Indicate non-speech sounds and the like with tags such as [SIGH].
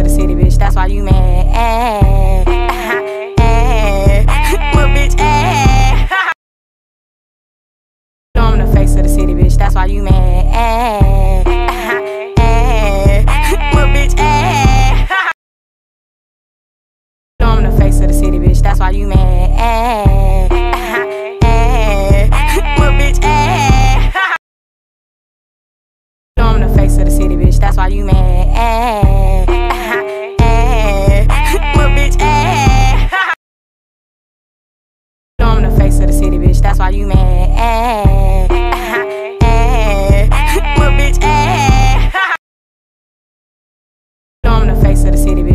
I'm the city, bitch. That's why you mad. Eh, eh, eh. [LAUGHS] Well, bitch, ass. know I'm the face of the city, bitch. That's why you mad. [LAUGHS] Well, bitch, ass. know I'm the face of the city, bitch. That's why you mad. [LAUGHS] Well, bitch, ass. know I'm the face of the city, bitch. That's why you mad. Bitch. That's why you mad. Well, bitch, ass. know I'm the face of the city, bitch.